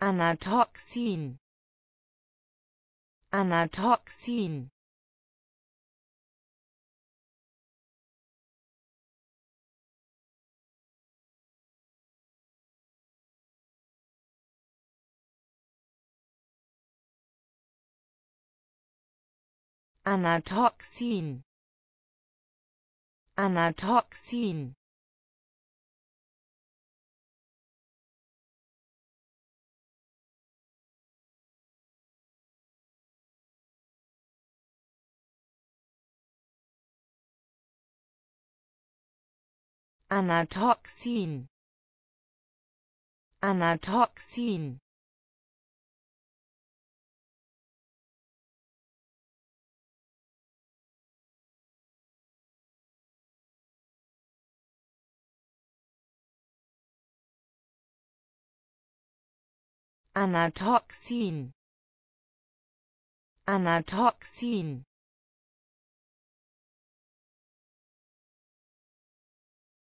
Anatoxin. Anatoxin. Anatoxin. Anatoxin Anatoxin. Anatoxin. Anatoxin. Anatoxin